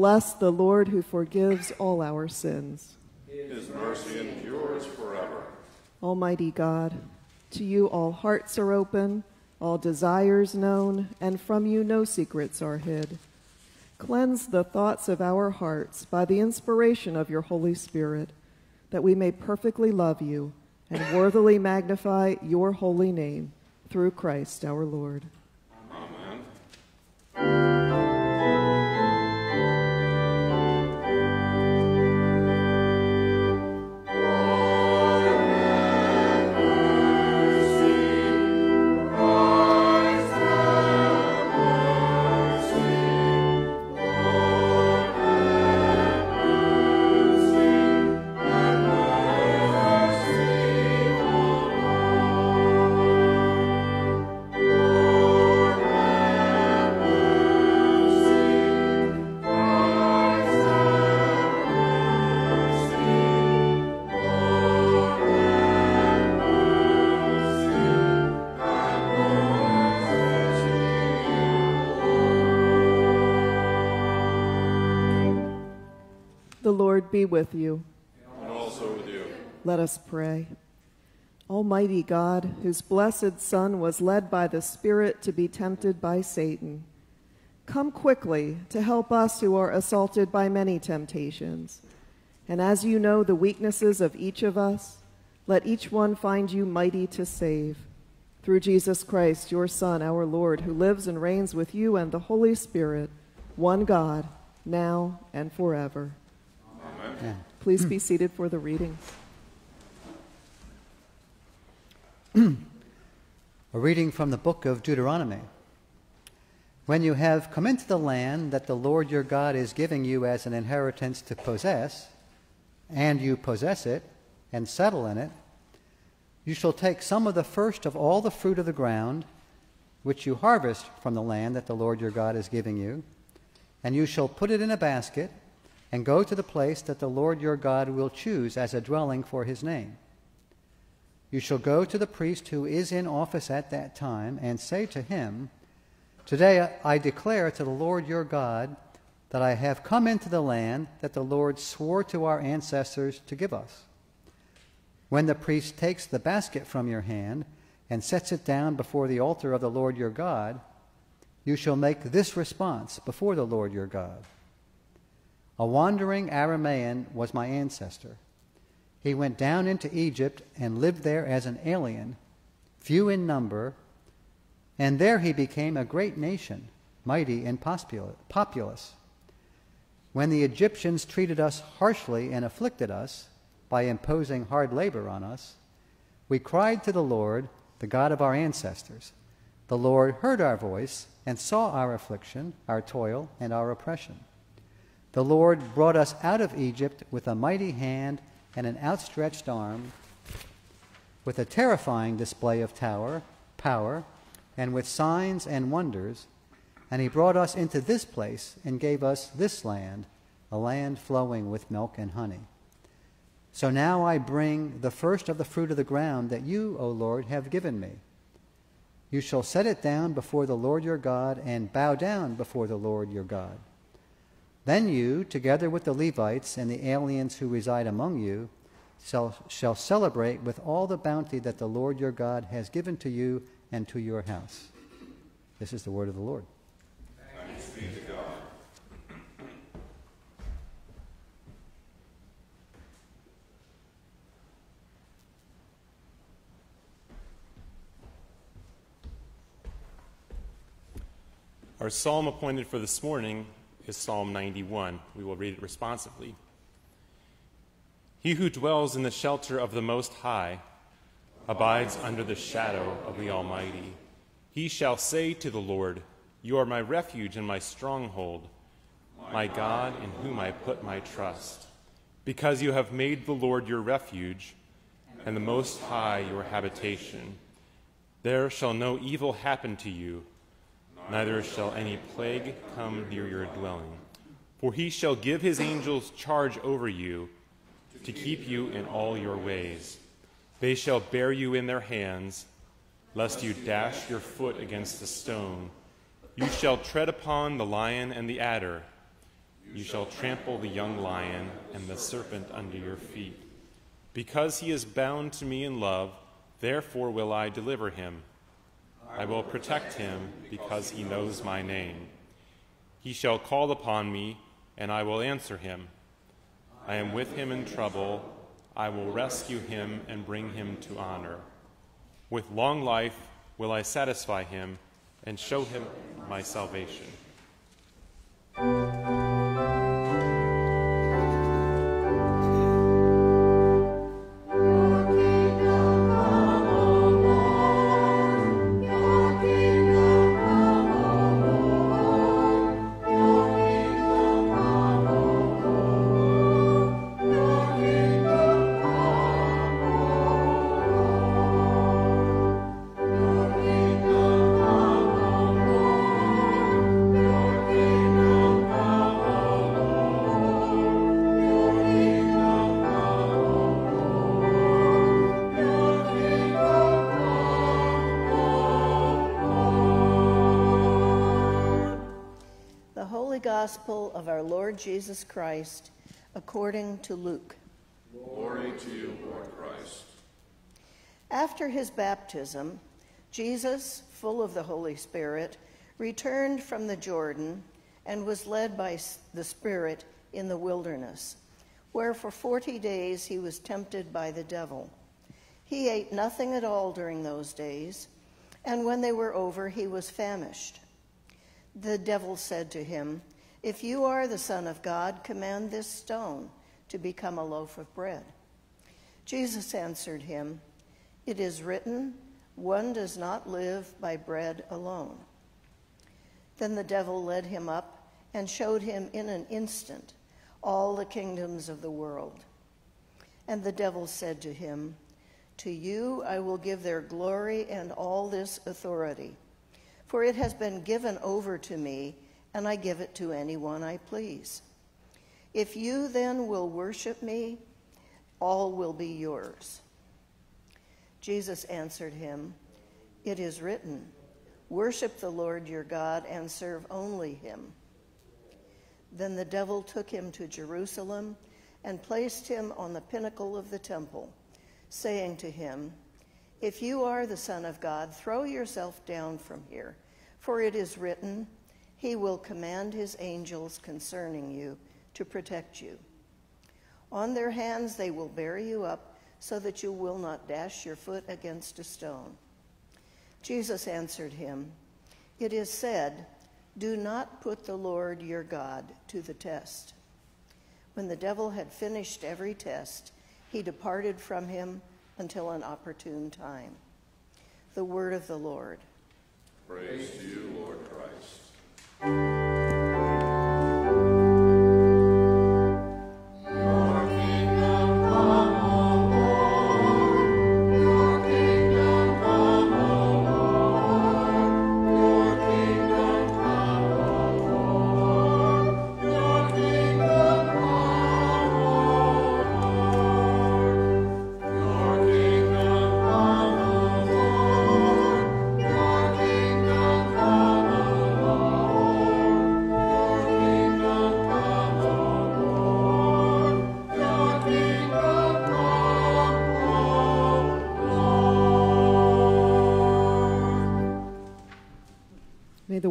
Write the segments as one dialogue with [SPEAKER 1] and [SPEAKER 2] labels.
[SPEAKER 1] Bless the Lord who forgives all our sins.
[SPEAKER 2] His mercy endures forever.
[SPEAKER 1] Almighty God, to you all hearts are open, all desires known, and from you no secrets are hid. Cleanse the thoughts of our hearts by the inspiration of your Holy Spirit, that we may perfectly love you and worthily magnify your holy name through Christ our Lord. The Lord be with you.
[SPEAKER 2] And also with you.
[SPEAKER 1] Let us pray. Almighty God, whose blessed Son was led by the Spirit to be tempted by Satan, come quickly to help us who are assaulted by many temptations. And as you know the weaknesses of each of us, let each one find you mighty to save. Through Jesus Christ, your Son, our Lord, who lives and reigns with you and the Holy Spirit, one God, now and forever.
[SPEAKER 2] Amen.
[SPEAKER 1] Please be seated for the readings.
[SPEAKER 3] A reading from the book of Deuteronomy. When you have come into the land that the Lord your God is giving you as an inheritance to possess, and you possess it and settle in it, you shall take some of the first of all the fruit of the ground, which you harvest from the land that the Lord your God is giving you, and you shall put it in a basket, and go to the place that the Lord your God will choose as a dwelling for his name. You shall go to the priest who is in office at that time, and say to him, Today I declare to the Lord your God that I have come into the land that the Lord swore to our ancestors to give us. When the priest takes the basket from your hand and sets it down before the altar of the Lord your God, you shall make this response before the Lord your God. A wandering Aramaean was my ancestor. He went down into Egypt and lived there as an alien, few in number, and there he became a great nation, mighty and populous. When the Egyptians treated us harshly and afflicted us by imposing hard labor on us, we cried to the Lord, the God of our ancestors. The Lord heard our voice and saw our affliction, our toil, and our oppression. The Lord brought us out of Egypt with a mighty hand and an outstretched arm, with a terrifying display of tower, power, and with signs and wonders. And he brought us into this place and gave us this land, a land flowing with milk and honey. So now I bring the first of the fruit of the ground that you, O Lord, have given me. You shall set it down before the Lord your God and bow down before the Lord your God. Then you, together with the Levites and the aliens who reside among you, shall, shall celebrate with all the bounty that the Lord your God has given to you and to your house. This is the word of the Lord.
[SPEAKER 2] Thanks be to God.
[SPEAKER 4] Our psalm appointed for this morning is Psalm 91. We will read it responsively. He who dwells in the shelter of the Most High abides under the shadow of the Almighty. He shall say to the Lord, You are my refuge and my stronghold, my God in whom I put my trust. Because you have made the Lord your refuge, and the Most High your habitation, there shall no evil happen to you neither shall any plague come near your dwelling. For he shall give his angels charge over you to keep you in all your ways. They shall bear you in their hands, lest you dash your foot against a stone. You shall tread upon the lion and the adder. You shall trample the young lion and the serpent under your feet. Because he is bound to me in love, therefore will I deliver him. I will protect him because he knows my name. He shall call upon me, and I will answer him. I am with him in trouble. I will rescue him and bring him to honor. With long life will I satisfy him and show him my salvation.
[SPEAKER 5] Gospel of our Lord Jesus Christ according to Luke.
[SPEAKER 2] Glory to you, Lord Christ.
[SPEAKER 5] After his baptism, Jesus, full of the Holy Spirit, returned from the Jordan and was led by the Spirit in the wilderness, where for forty days he was tempted by the devil. He ate nothing at all during those days, and when they were over, he was famished. The devil said to him, If you are the Son of God, command this stone to become a loaf of bread. Jesus answered him, It is written, One does not live by bread alone. Then the devil led him up and showed him in an instant all the kingdoms of the world. And the devil said to him, To you I will give their glory and all this authority. For it has been given over to me, and I give it to anyone I please. If you then will worship me, all will be yours. Jesus answered him, It is written, Worship the Lord your God and serve only him. Then the devil took him to Jerusalem and placed him on the pinnacle of the temple, saying to him, if you are the Son of God, throw yourself down from here, for it is written, He will command His angels concerning you to protect you. On their hands they will bear you up, so that you will not dash your foot against a stone. Jesus answered him, It is said, Do not put the Lord your God to the test. When the devil had finished every test, he departed from him until an opportune time. The word of the Lord.
[SPEAKER 2] Praise to you, Lord Christ.
[SPEAKER 1] May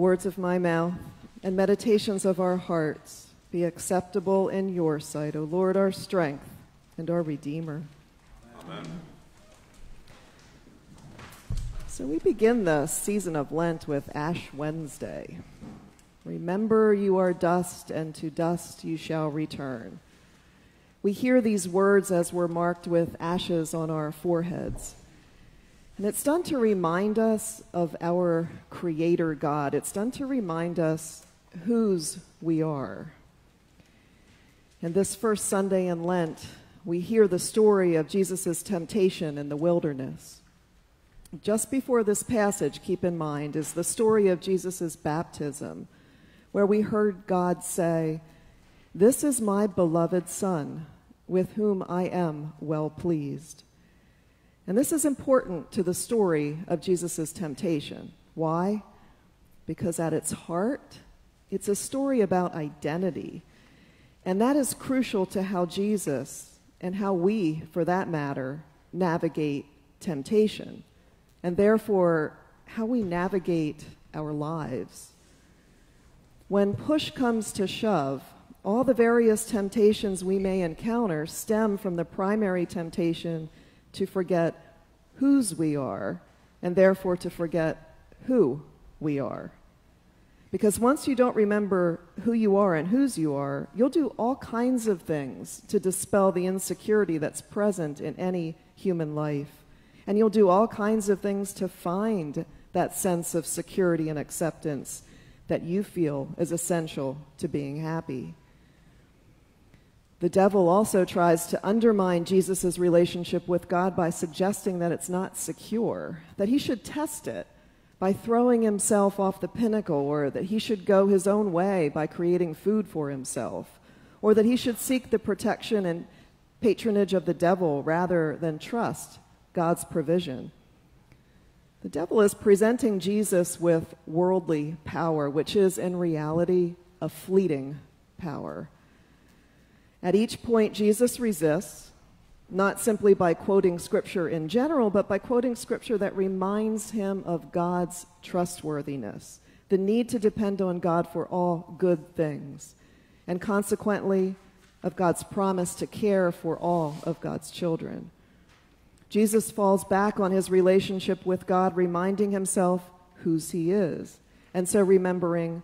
[SPEAKER 1] words of my mouth and meditations of our hearts be acceptable in your sight, O Lord, our strength and our Redeemer.
[SPEAKER 2] Amen.
[SPEAKER 1] So we begin the season of Lent with Ash Wednesday. Remember, you are dust, and to dust you shall return. We hear these words as we're marked with ashes on our foreheads. And it's done to remind us of our Creator God. It's done to remind us whose we are. And this first Sunday in Lent, we hear the story of Jesus' temptation in the wilderness. Just before this passage, keep in mind, is the story of Jesus' baptism, where we heard God say, This is my beloved Son, with whom I am well pleased. And this is important to the story of Jesus' temptation. Why? Because at its heart, it's a story about identity. And that is crucial to how Jesus and how we, for that matter, navigate temptation, and therefore how we navigate our lives. When push comes to shove, all the various temptations we may encounter stem from the primary temptation to forget whose we are, and therefore to forget who we are. Because once you don't remember who you are and whose you are, you'll do all kinds of things to dispel the insecurity that's present in any human life. And you'll do all kinds of things to find that sense of security and acceptance that you feel is essential to being happy. The devil also tries to undermine Jesus' relationship with God by suggesting that it's not secure, that he should test it by throwing himself off the pinnacle, or that he should go his own way by creating food for himself, or that he should seek the protection and patronage of the devil rather than trust God's provision. The devil is presenting Jesus with worldly power, which is in reality a fleeting power. At each point, Jesus resists, not simply by quoting scripture in general, but by quoting scripture that reminds him of God's trustworthiness, the need to depend on God for all good things, and consequently, of God's promise to care for all of God's children. Jesus falls back on his relationship with God, reminding himself whose he is, and so remembering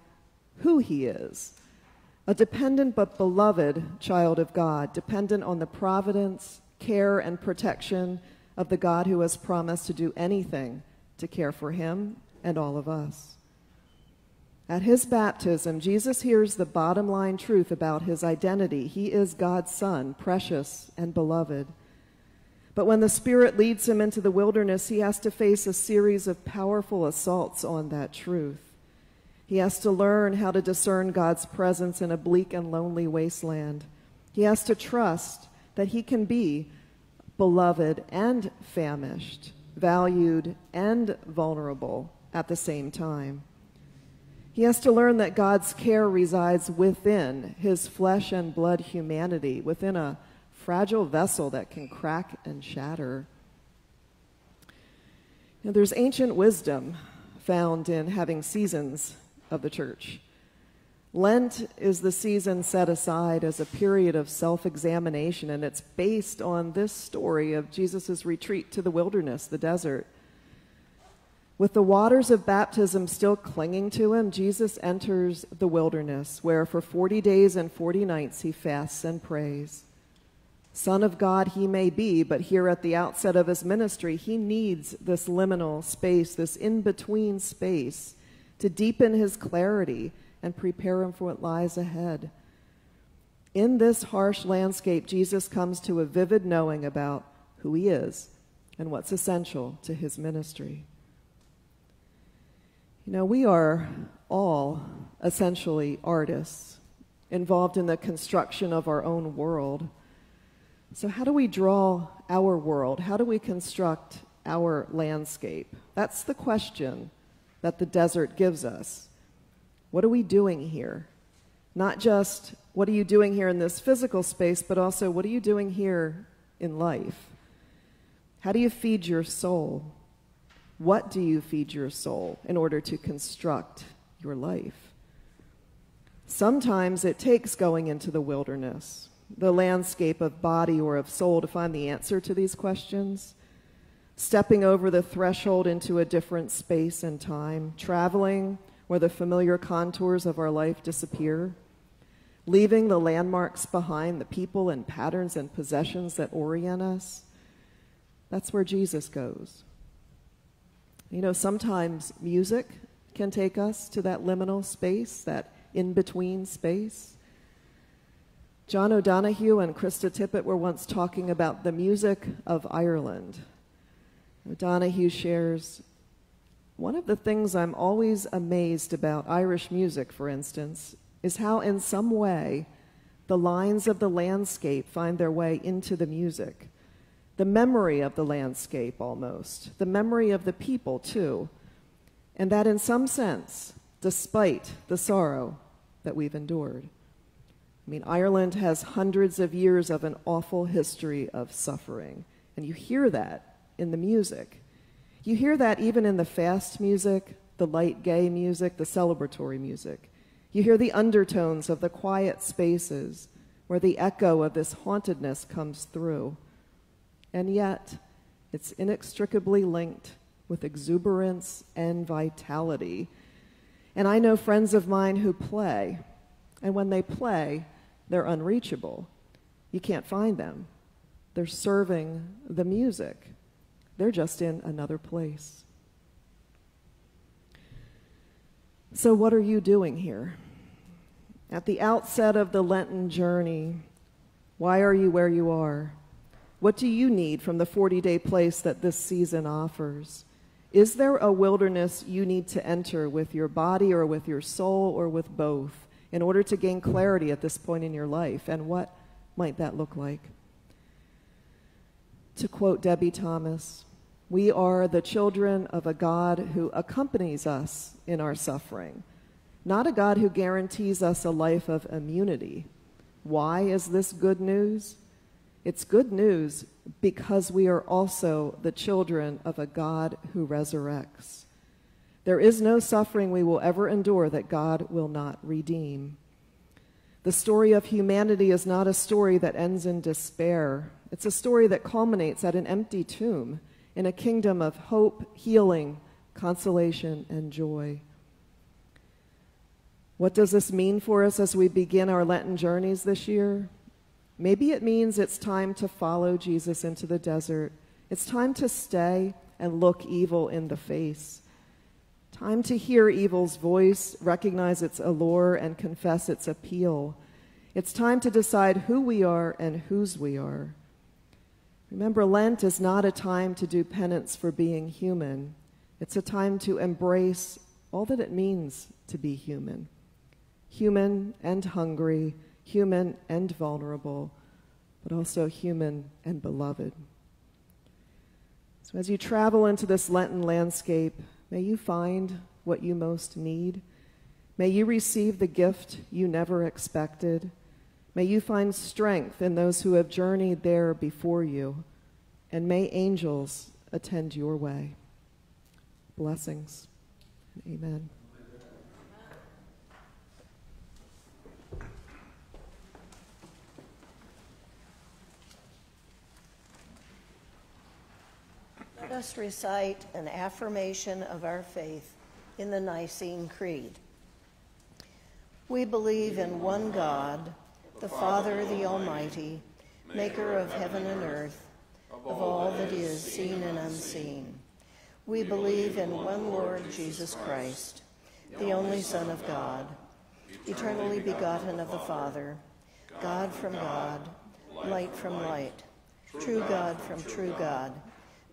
[SPEAKER 1] who he is a dependent but beloved child of God, dependent on the providence, care, and protection of the God who has promised to do anything to care for him and all of us. At his baptism, Jesus hears the bottom line truth about his identity. He is God's Son, precious and beloved. But when the Spirit leads him into the wilderness, he has to face a series of powerful assaults on that truth. He has to learn how to discern God's presence in a bleak and lonely wasteland. He has to trust that he can be beloved and famished, valued and vulnerable at the same time. He has to learn that God's care resides within his flesh and blood humanity, within a fragile vessel that can crack and shatter. Now, there's ancient wisdom found in having seasons of the church. Lent is the season set aside as a period of self examination, and it's based on this story of Jesus' retreat to the wilderness, the desert. With the waters of baptism still clinging to him, Jesus enters the wilderness, where for 40 days and 40 nights he fasts and prays. Son of God he may be, but here at the outset of his ministry, he needs this liminal space, this in between space to deepen his clarity and prepare him for what lies ahead. In this harsh landscape, Jesus comes to a vivid knowing about who he is and what's essential to his ministry. You know, we are all essentially artists involved in the construction of our own world. So, how do we draw our world? How do we construct our landscape? That's the question that the desert gives us. What are we doing here? Not just what are you doing here in this physical space, but also what are you doing here in life? How do you feed your soul? What do you feed your soul in order to construct your life? Sometimes it takes going into the wilderness, the landscape of body or of soul, to find the answer to these questions stepping over the threshold into a different space and time, traveling where the familiar contours of our life disappear, leaving the landmarks behind, the people and patterns and possessions that orient us. That's where Jesus goes. You know, sometimes music can take us to that liminal space, that in between space. John O'Donohue and Krista Tippett were once talking about the music of Ireland Donohue shares one of the things I'm always amazed about Irish music, for instance, is how, in some way, the lines of the landscape find their way into the music. The memory of the landscape, almost. The memory of the people, too. And that, in some sense, despite the sorrow that we've endured. I mean, Ireland has hundreds of years of an awful history of suffering, and you hear that in the music. You hear that even in the fast music, the light gay music, the celebratory music. You hear the undertones of the quiet spaces where the echo of this hauntedness comes through. And yet, it's inextricably linked with exuberance and vitality. And I know friends of mine who play, and when they play, they're unreachable. You can't find them. They're serving the music, they're just in another place. So, what are you doing here? At the outset of the Lenten journey, why are you where you are? What do you need from the 40 day place that this season offers? Is there a wilderness you need to enter with your body or with your soul or with both in order to gain clarity at this point in your life? And what might that look like? To quote Debie Thomas, we are the children of a God who accompanies us in our suffering, not a God who guarantees us a life of immunity. Why is this good news? It's good news because we are also the children of a God who resurrects. There is no suffering we will ever endure that God will not redeem. The story of humanity is not a story that ends in despair. It's a story that culminates at an empty tomb in a kingdom of hope, healing, consolation, and joy. What does this mean for us as we begin our Lenten journeys this year? Maybe it means it's time to follow Jesus into the desert. It's time to stay and look evil in the face. Time to hear evil's voice, recognize its allure, and confess its appeal. It's time to decide who we are and whose we are. Remember, Lent is not a time to do penance for being human. It's a time to embrace all that it means to be human human and hungry, human and vulnerable, but also human and beloved. So, as you travel into this Lenten landscape, may you find what you most need. May you receive the gift you never expected. May you find strength in those who have journeyed there before you, and may angels attend your way. Blessings. Amen.
[SPEAKER 5] Us recite an affirmation of our faith in the Nicene Creed. We believe in one God the Father, the Almighty, maker of heaven and earth, of all that is seen and unseen. We believe in one Lord Jesus Christ, the only Son of God, eternally begotten of the Father, God from God, light from light, true God from true God,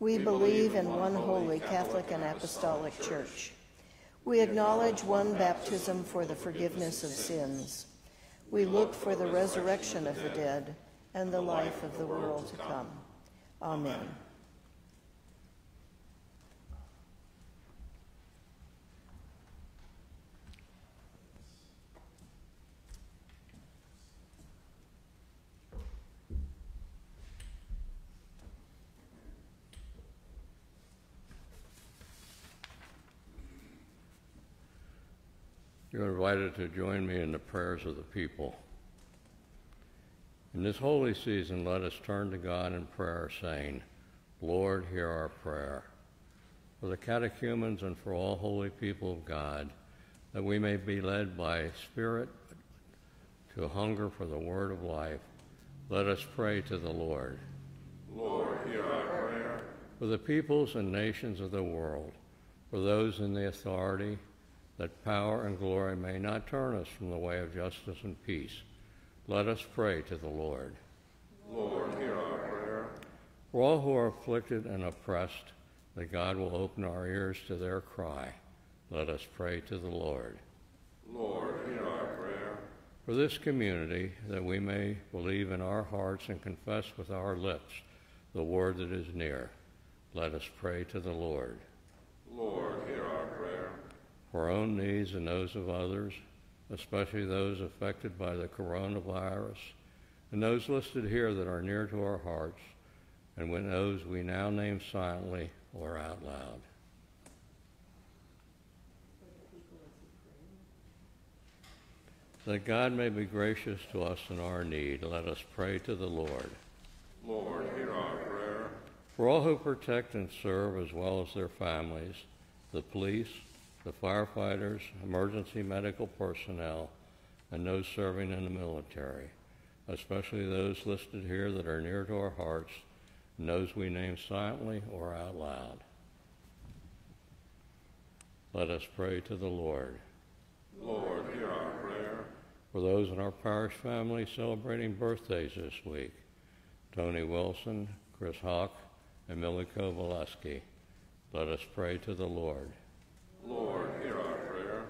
[SPEAKER 5] We believe in one holy Catholic and Apostolic Church. We acknowledge one baptism for the forgiveness of sins we look for the resurrection of the dead and the life of the world to come. Amen.
[SPEAKER 6] You're invited to join me in the prayers of the people. In this holy season, let us turn to God in prayer, saying, Lord, hear our prayer. For the catechumens and for all holy people of God, that we may be led by Spirit to hunger for the word of life, let us pray to the Lord.
[SPEAKER 2] Lord, hear our prayer.
[SPEAKER 6] For the peoples and nations of the world, for those in the authority, that power and glory may not turn us from the way of justice and peace, let us pray to the Lord.
[SPEAKER 2] Lord, hear our prayer.
[SPEAKER 6] For all who are afflicted and oppressed, that God will open our ears to their cry, let us pray to the Lord.
[SPEAKER 2] Lord, hear our prayer.
[SPEAKER 6] For this community, that we may believe in our hearts and confess with our lips the word that is near, let us pray to the Lord.
[SPEAKER 2] Lord, hear our prayer.
[SPEAKER 6] For our own needs and those of others, especially those affected by the coronavirus, and those listed here that are near to our hearts, and with those we now name silently or out loud. That God may be gracious to us in our need, let us pray to the Lord.
[SPEAKER 2] Lord, hear our prayer.
[SPEAKER 6] For all who protect and serve, as well as their families, the police, the firefighters, emergency medical personnel, and those serving in the military, especially those listed here that are near to our hearts, and those we name silently or out loud. Let us pray to the Lord.
[SPEAKER 2] Lord, hear our prayer.
[SPEAKER 6] For those in our parish family celebrating birthdays this week, Tony Wilson, Chris Hawk, and Millie Kovaleski, let us pray to the Lord.
[SPEAKER 2] Lord, hear our prayer.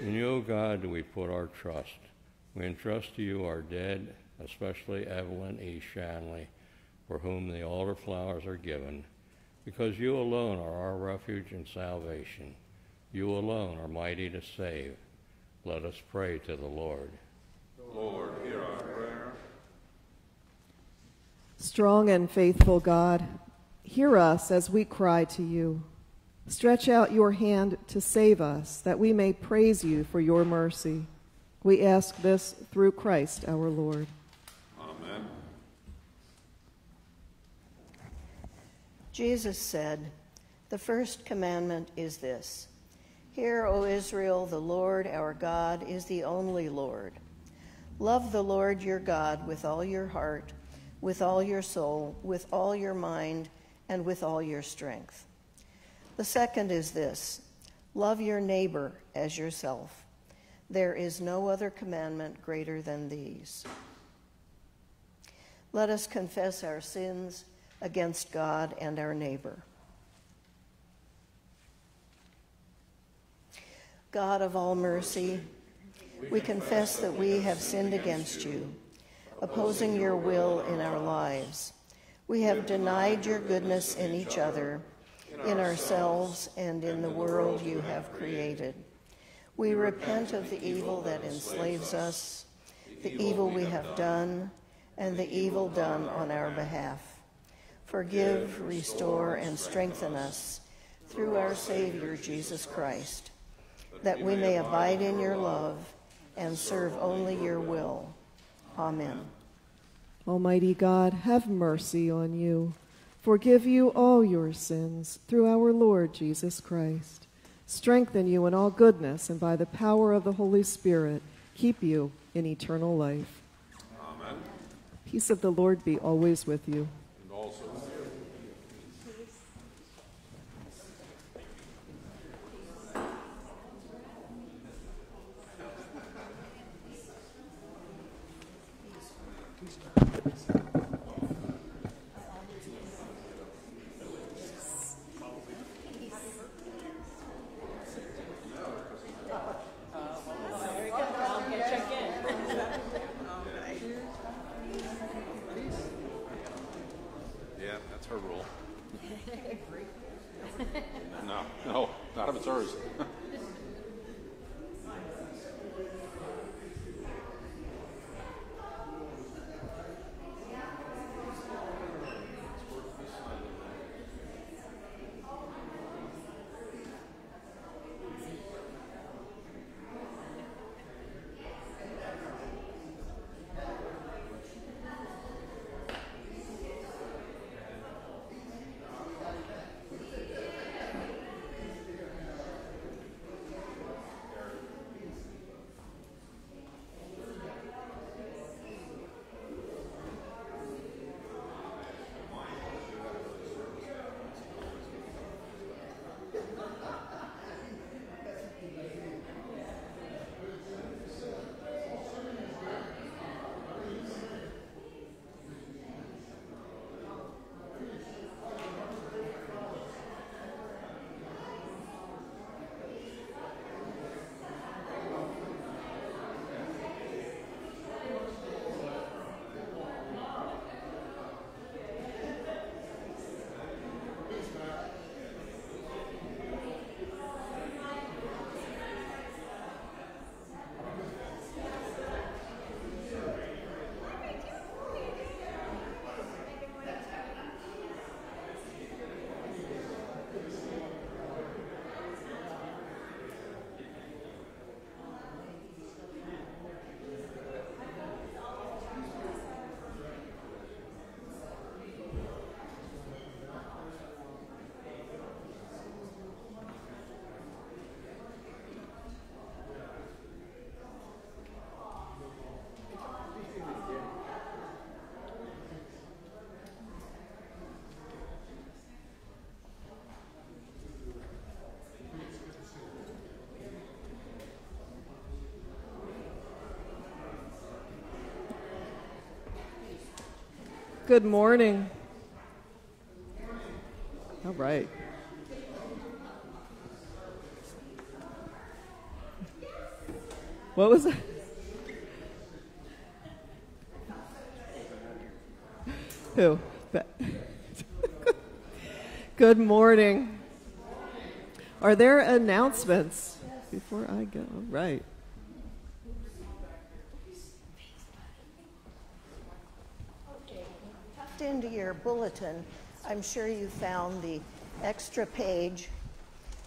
[SPEAKER 6] In you, O God, do we put our trust. We entrust to you our dead, especially Evelyn E. Shanley, for whom the altar flowers are given, because you alone are our refuge and salvation. You alone are mighty to save. Let us pray to the Lord.
[SPEAKER 2] Lord, hear our prayer.
[SPEAKER 1] Strong and faithful God, hear us as we cry to you. Stretch out your hand to save us, that we may praise you for your mercy. We ask this through Christ our Lord.
[SPEAKER 2] Amen.
[SPEAKER 5] Jesus said, The first commandment is this Hear, O Israel, the Lord our God is the only Lord. Love the Lord your God with all your heart, with all your soul, with all your mind, and with all your strength. The second is this Love your neighbor as yourself. There is no other commandment greater than these. Let us confess our sins against God and our neighbor. God of all mercy, we confess that we have sinned against you, opposing your will in our lives. We have denied your goodness in each other, in ourselves, and in the world you have created. We repent of the evil that enslaves us, the evil we have done, and the evil done on our behalf. Forgive, restore, and strengthen us through our Savior, Jesus Christ, that we may abide in your love and serve only your will. Amen.
[SPEAKER 1] Almighty God, have mercy on you. Forgive you all your sins through our Lord Jesus Christ. Strengthen you in all goodness, and by the power of the Holy Spirit, keep you in eternal life.
[SPEAKER 2] Amen.
[SPEAKER 1] Peace of the Lord be always with you. Good morning. All right. What was it? Who? Good morning. Are there announcements before I go? Right.
[SPEAKER 5] Tucked into your bulletin, I'm sure you found the extra page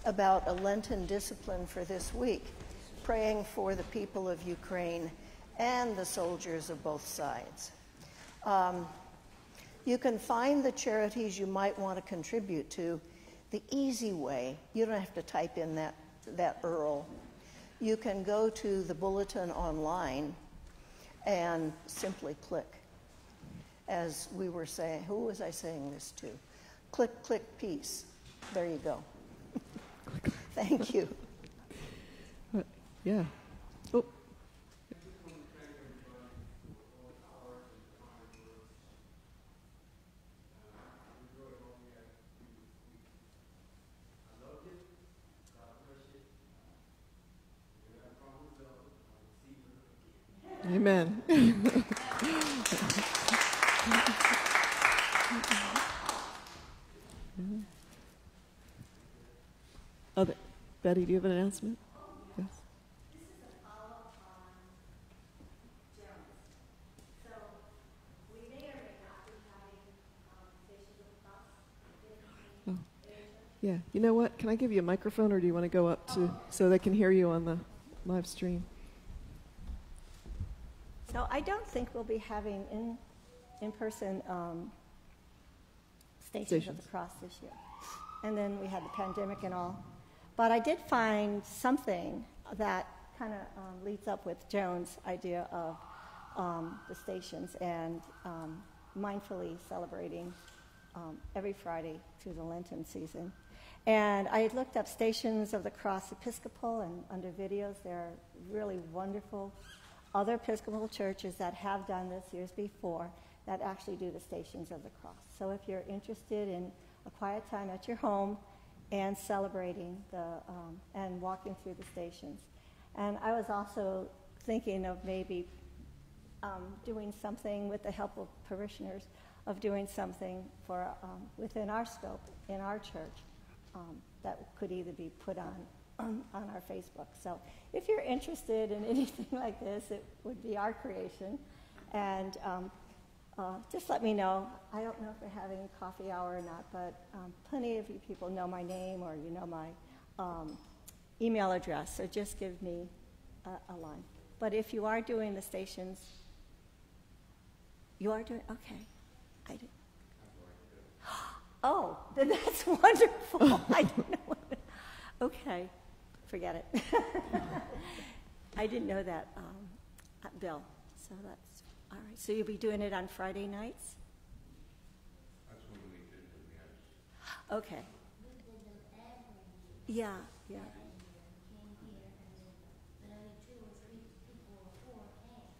[SPEAKER 5] about a Lenten discipline for this week, praying for the people of Ukraine and the soldiers of both sides. Um, you can find the charities you might want to contribute to the easy way. You don't have to type in that, that URL. You can go to the bulletin online and simply click. As we were saying, who was I saying this to? Click, click, peace. There you go. Thank you.
[SPEAKER 1] Yeah. Oh. Amen. Other, Betty, do you have an announcement? Yes. Oh. Yeah, you know what? Can I give you a microphone or do you want to go up to so they can hear you on the live stream?
[SPEAKER 7] So I don't think we'll be having in, in-person um, Stations of the Cross this year. And then we had the pandemic and all. But I did find something that kind of um, leads up with Joan's idea of um, the stations and um, mindfully celebrating um, every Friday through the Lenten season. And I had looked up Stations of the Cross Episcopal, and under videos, there are really wonderful other Episcopal churches that have done this years before that actually do the Stations of the Cross. So if you're interested in a quiet time at your home and celebrating the um, and walking through the stations, and I was also thinking of maybe um, doing something with the help of parishioners, of doing something for um, within our scope in our church um, that could either be put on on our Facebook. So if you're interested in anything like this, it would be our creation, and um, uh, just let me know. I don't know if we're having coffee hour or not, but um, plenty of you people know my name or you know my um, email address, so just give me a, a line. But if you are doing the stations, you are doing, okay. I did. Oh, then that's wonderful. I didn't know. What, okay, forget it. I didn't know that, um, Bill. So that's all right. So you'll be doing it on Friday nights? Okay. Yeah, yeah.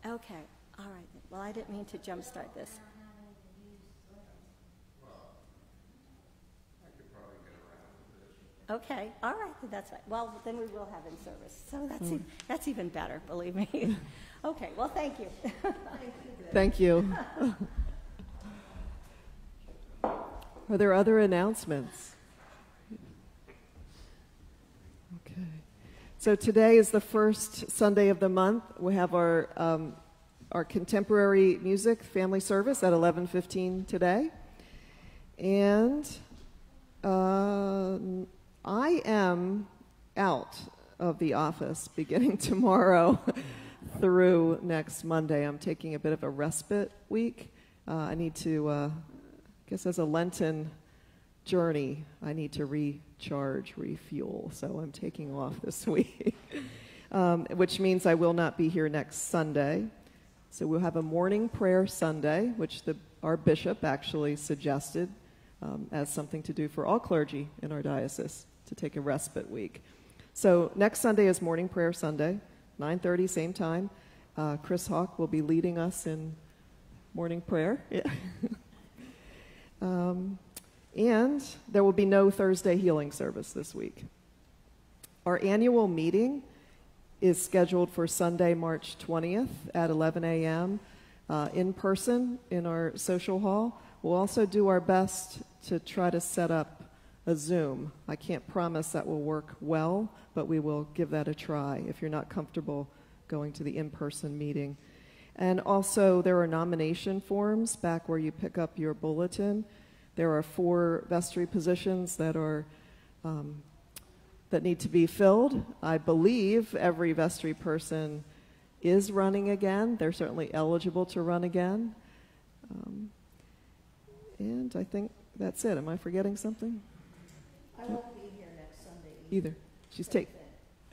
[SPEAKER 7] Okay, all right. then. Well, I didn't mean to jumpstart this. Okay, all right, that's right. Well, then we will have in service. So that's, e- that's even better, believe me. Okay, well, thank you.
[SPEAKER 1] Thank you. Are there other announcements? Okay. So today is the first Sunday of the month. We have our um, our contemporary music family service at 11:15 today, and uh, I am out of the office beginning tomorrow through next Monday. I'm taking a bit of a respite week. Uh, I need to, uh, I guess, as a Lenten journey, I need to recharge, refuel. So I'm taking off this week, um, which means I will not be here next Sunday. So we'll have a morning prayer Sunday, which the, our bishop actually suggested um, as something to do for all clergy in our diocese to take a respite week. So next Sunday is morning prayer Sunday, 9:30, same time. Uh, Chris Hawk will be leading us in morning prayer. Yeah. Um, and there will be no Thursday healing service this week. Our annual meeting is scheduled for Sunday, March 20th at 11 a.m. Uh, in person in our social hall. We'll also do our best to try to set up a Zoom. I can't promise that will work well, but we will give that a try if you're not comfortable going to the in person meeting. And also, there are nomination forms back where you pick up your bulletin. There are four vestry positions that are um, that need to be filled. I believe every vestry person is running again. They're certainly eligible to run again. Um, and I think that's it. Am I forgetting something?
[SPEAKER 5] I won't be here next Sunday
[SPEAKER 1] Either. She's taking.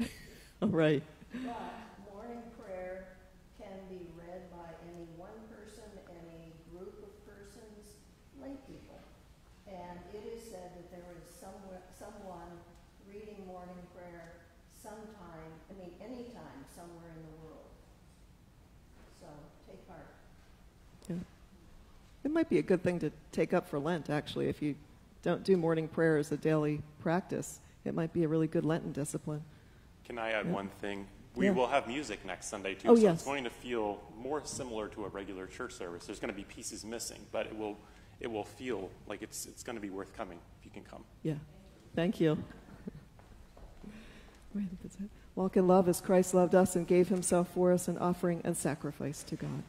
[SPEAKER 1] All right.
[SPEAKER 5] But morning prayer can be read by any one person, any group of persons, lay people. And it is said that there is somewhere, someone reading morning prayer sometime, I mean, anytime, somewhere in the world. So take heart.
[SPEAKER 1] It might be a good thing to take up for Lent, actually. If you don't do morning prayer as a daily practice, it might be a really good Lenten discipline.
[SPEAKER 4] Can I add
[SPEAKER 1] Yeah.
[SPEAKER 4] one thing? We
[SPEAKER 1] Yeah.
[SPEAKER 4] will have music next Sunday too,
[SPEAKER 1] Oh,
[SPEAKER 4] so
[SPEAKER 1] yes.
[SPEAKER 4] it's going to feel more similar to a regular church service. There's going to be pieces missing, but it will it will feel like it's it's going to be worth coming if you can come.
[SPEAKER 1] Yeah. Thank you. I think that's it. Walk in love as Christ loved us and gave himself for us an offering and sacrifice to God.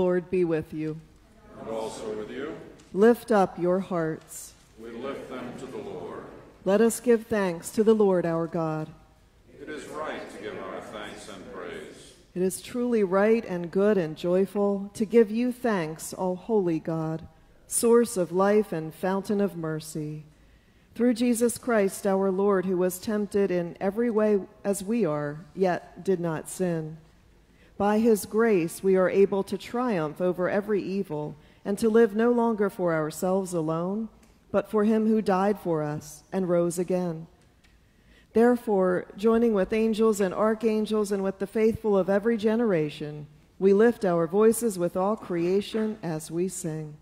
[SPEAKER 1] Lord be with you.
[SPEAKER 2] And also with you,
[SPEAKER 1] Lift up your hearts.
[SPEAKER 2] we lift them to the Lord.
[SPEAKER 1] Let us give thanks to the Lord our God.
[SPEAKER 2] It is right to give our thanks and praise.
[SPEAKER 1] It is truly right and good and joyful to give you thanks, O holy God, source of life and fountain of mercy. Through Jesus Christ our Lord, who was tempted in every way as we are, yet did not sin. By his grace we are able to triumph over every evil and to live no longer for ourselves alone, but for him who died for us and rose again. Therefore, joining with angels and archangels and with the faithful of every generation, we lift our voices with all creation as we sing.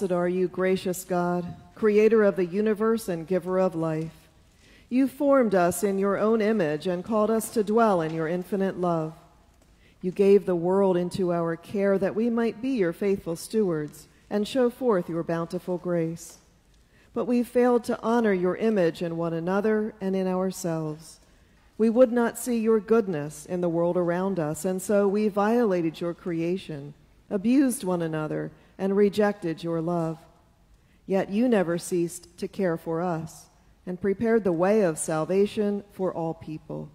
[SPEAKER 1] Blessed are you, gracious God, creator of the universe and giver of life. You formed us in your own image and called us to dwell in your infinite love. You gave the world into our care that we might be your faithful stewards and show forth your bountiful grace. But we failed to honor your image in one another and in ourselves. We would not see your goodness in the world around us, and so we violated your creation, abused one another, and rejected your love. Yet you never ceased to care for us and prepared the way of salvation for all people.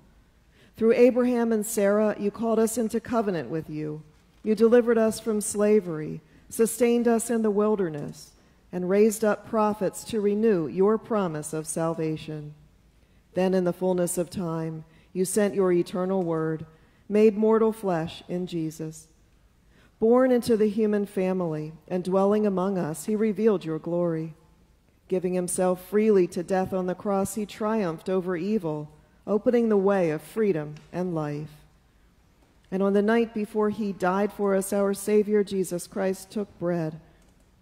[SPEAKER 1] Through Abraham and Sarah, you called us into covenant with you. You delivered us from slavery, sustained us in the wilderness, and raised up prophets to renew your promise of salvation. Then, in the fullness of time, you sent your eternal word, made mortal flesh in Jesus. Born into the human family and dwelling among us, he revealed your glory. Giving himself freely to death on the cross, he triumphed over evil opening the way of freedom and life. And on the night before he died for us, our Savior Jesus Christ took bread.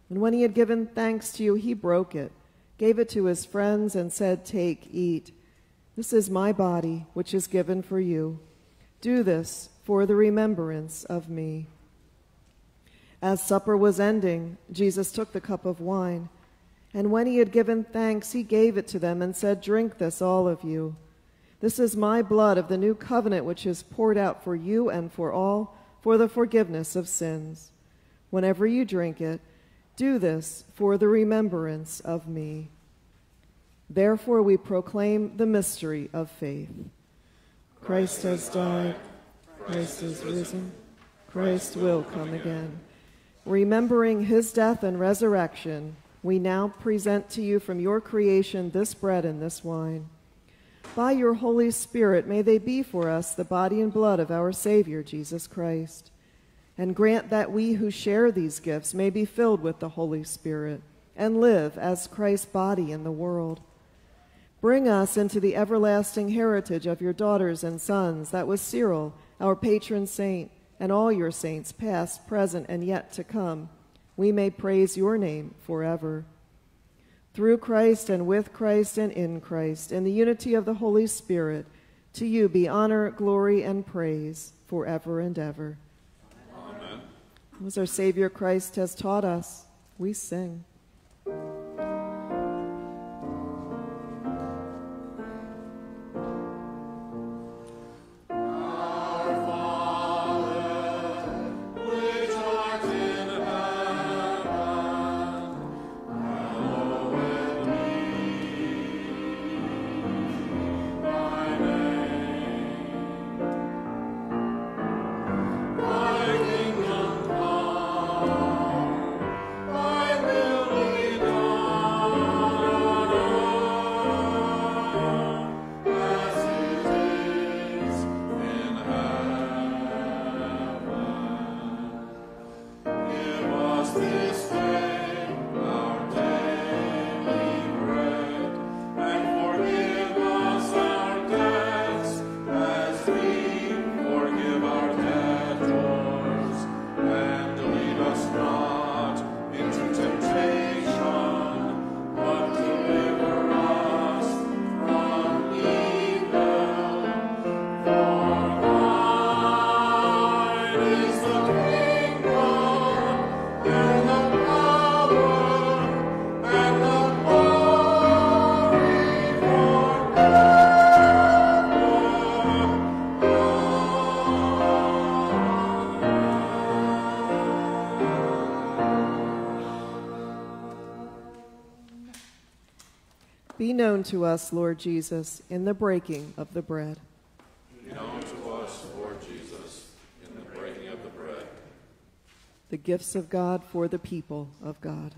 [SPEAKER 1] And when he had given thanks to you, he broke it, gave it to his friends, and said, Take, eat. This is my body, which is given for you. Do this for the remembrance of me. As supper was ending, Jesus took the cup of wine. And when he had given thanks, he gave it to them and said, Drink this, all of you. This is my blood of the new covenant, which is poured out for you and for all for the forgiveness of sins. Whenever you drink it, do this for the remembrance of me. Therefore, we proclaim the mystery of faith. Christ has died, Christ is risen, Christ will come again. Remembering his death and resurrection, we now present to you from your creation this bread and this wine. By your Holy Spirit, may they be for us the body and blood of our Savior, Jesus Christ. And grant that we who share these gifts may be filled with the Holy Spirit and live as Christ's body in the world. Bring us into the everlasting heritage of your daughters and sons, that was Cyril, our patron saint, and all your saints, past, present, and yet to come. We may praise your name forever through Christ and with Christ and in Christ, in the unity of the Holy Spirit, to you be honor, glory, and praise forever and ever.
[SPEAKER 2] Amen.
[SPEAKER 1] As our Savior Christ has taught us, we sing. Known to us, Lord Jesus, in the breaking of the bread.
[SPEAKER 2] Known to us, Lord Jesus, in the breaking of the bread.
[SPEAKER 1] The gifts of God for the people of God.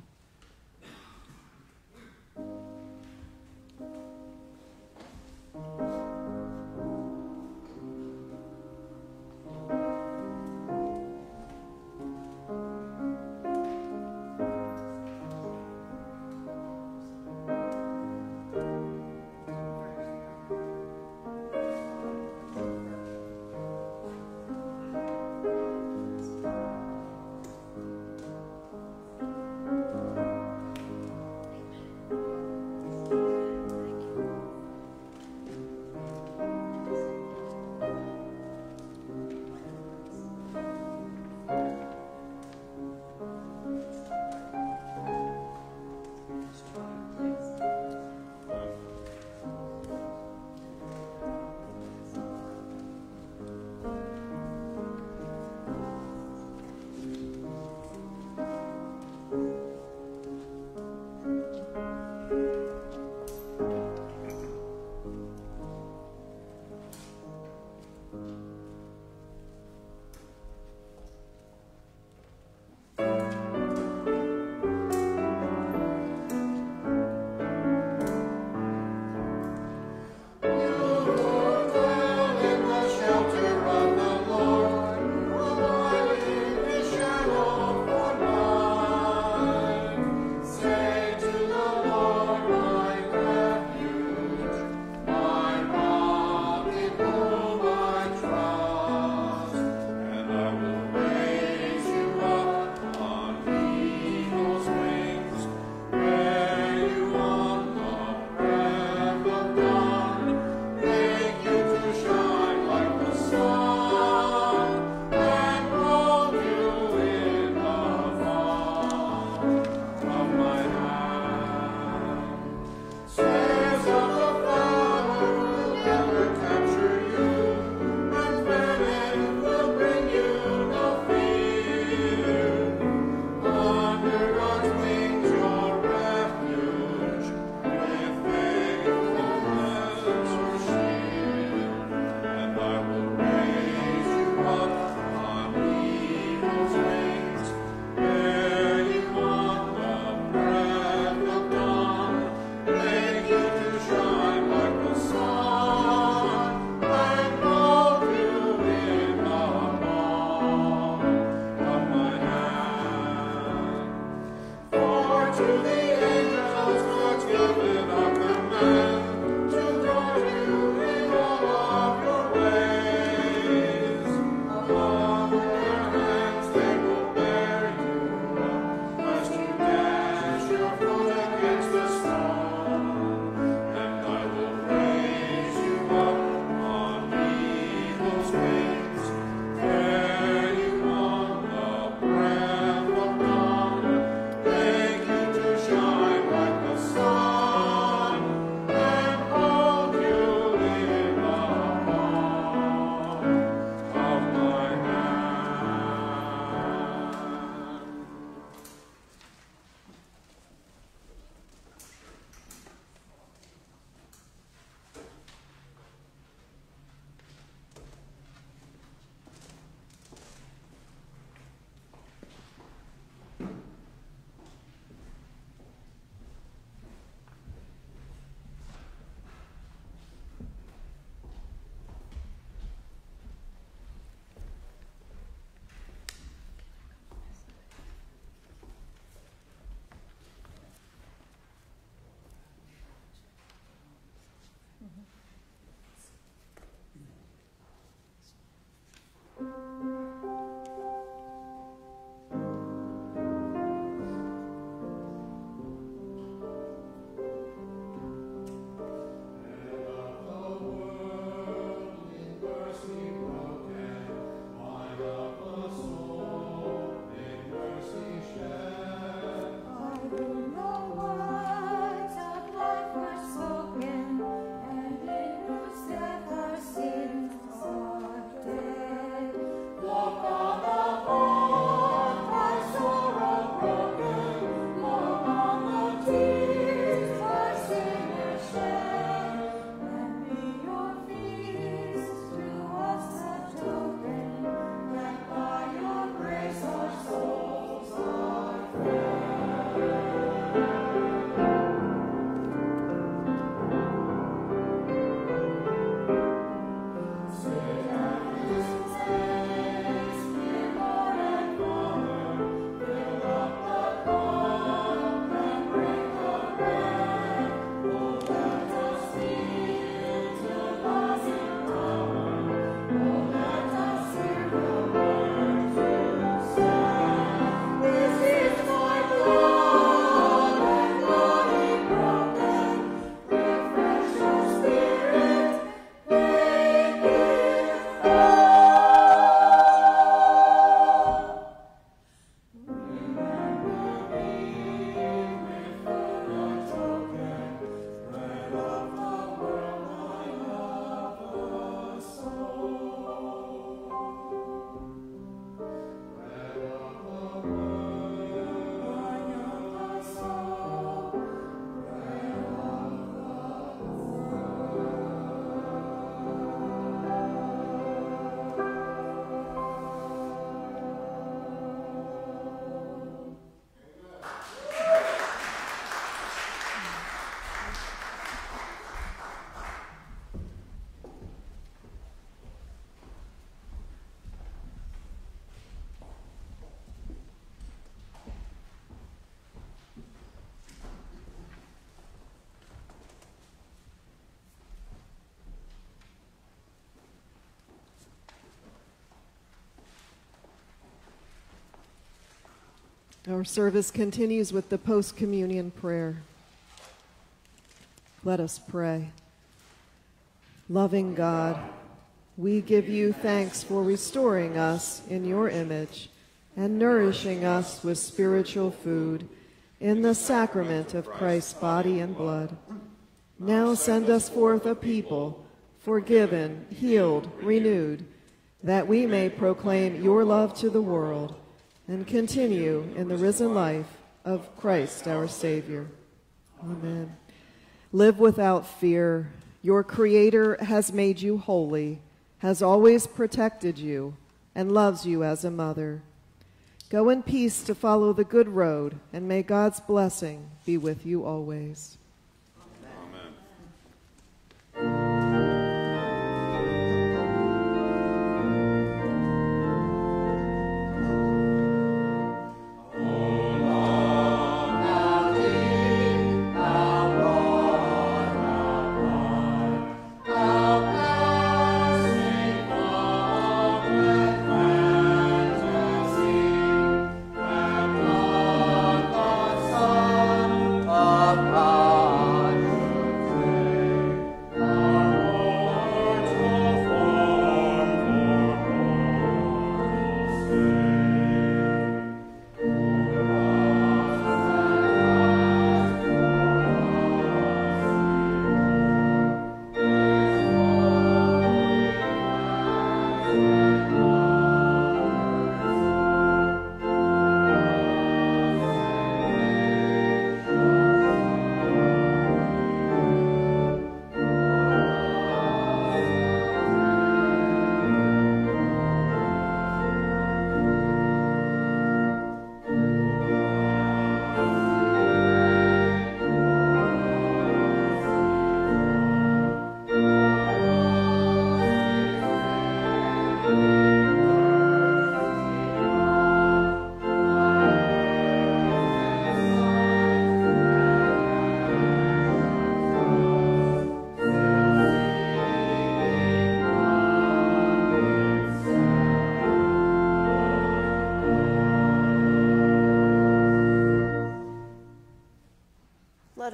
[SPEAKER 1] Our service continues with the post communion prayer. Let us pray. Loving God, we give you thanks for restoring us in your image and nourishing us with spiritual food in the sacrament of Christ's body and blood. Now send us forth a people, forgiven, healed, renewed, that we may proclaim your love to the world and continue in the risen life of Christ our Savior. Amen. Live without fear. Your Creator has made you holy, has always protected you, and loves you as a mother. Go in peace to follow the good road, and may God's blessing be with you always.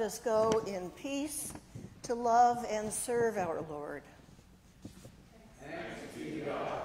[SPEAKER 5] Us go in peace to love and serve our Lord. Thanks be to God.